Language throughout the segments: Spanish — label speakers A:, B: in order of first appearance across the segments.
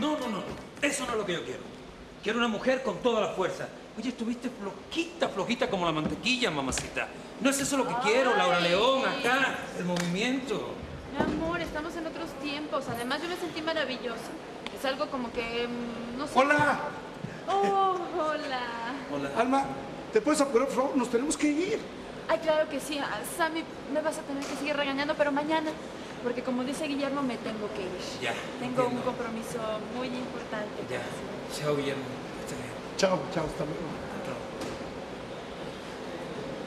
A: No, no, no, no. Eso no es lo que yo quiero. Quiero una mujer con toda la fuerza. Oye, estuviste flojita, flojita como la mantequilla, mamacita. No es eso lo que quiero, Laura León, acá, el movimiento.
B: Mi amor, estamos en otros tiempos. Además, yo me sentí maravillosa. Es algo como que, mm, no sé.
C: ¡Hola!
B: Oh, hola.
A: Hola.
C: Alma, ¿te puedes apurar, por favor? Nos tenemos que ir.
B: Ay, claro que sí. Ah, Sammy, me vas a tener que seguir regañando, pero mañana. Porque como dice Guillermo, me tengo que ir.
A: Ya,
B: Tengo un compromiso muy importante.
A: Ya. Chao, Guillermo.
C: Chao, chao, hasta luego.
A: Chao.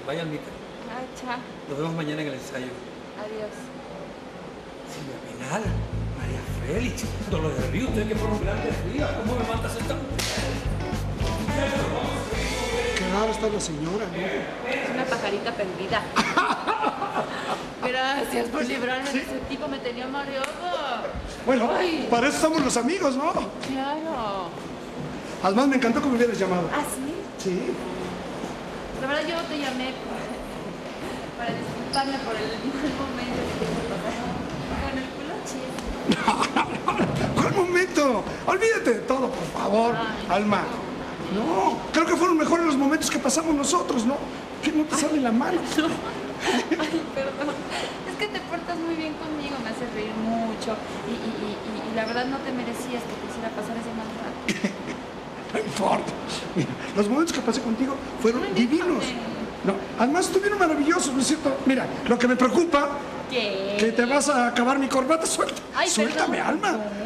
A: Vaya, Almita.
B: Ah, chao.
A: Nos vemos mañana en el ensayo.
B: Adiós.
A: Silvia Pinal, María Félix, Dolores de Río, ustedes que fueron grandes amigas, ¿cómo me mandas esta
C: Qué rara está la señora, ¿no?
B: Es una pajarita perdida. Gracias por librarme de ese tipo, me tenía mareada.
C: Bueno,
B: Ay.
C: para eso somos los amigos, ¿no?
B: Claro.
C: Además, me encantó que me hubieras llamado.
B: ¿Ah, sí?
C: Sí.
B: La verdad yo te llamé para disculparme por el mal momento que te hice pasar con el culo chido.
C: ¿Cuál momento? Olvídate de todo, por favor,
B: Ay.
C: Alma. No, creo que fueron mejores los momentos que pasamos nosotros, ¿no? Que no te sale la mano.
B: Ay, perdón. Es que te portas muy bien conmigo, me haces reír mucho. Y, y, y, y- y la verdad no te merecías que te hiciera pasar ese mal rato.
C: No importa. Mira, los momentos que pasé contigo fueron divinos. No, además estuvieron maravillosos, ¿no es cierto? Mira, lo que me preocupa,
B: ¿Qué?
C: que te vas a acabar mi corbata, suelta.
B: Ay,
C: Suéltame,
B: perdón.
C: Alma.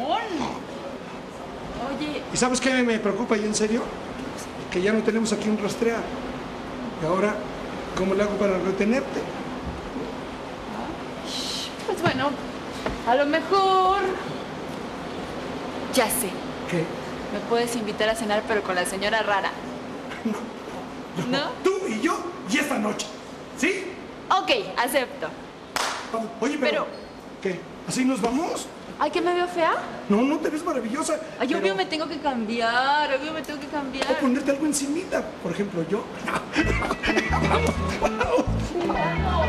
B: Oye,
C: ¿Y sabes qué me preocupa y en serio? Que ya no tenemos aquí un rastrear. Y ahora, ¿cómo le hago para retenerte?
B: pues bueno, a lo mejor... Ya sé,
C: ¿Qué?
B: me puedes invitar a cenar, pero con la señora rara. ¿No?
C: Tú y yo y esta noche. ¿Sí?
B: Ok, acepto.
C: Vamos. Oye, pero...
B: Pero-
C: ¿Qué? ¿Así nos vamos?
B: Ay, ¿que me veo fea?
C: No, no te ves maravillosa.
B: Ay,
C: pero-
B: obvio me tengo que cambiar, obvio me tengo que cambiar.
C: O ponerte algo encimita. Por ejemplo, yo. vamos, vamos.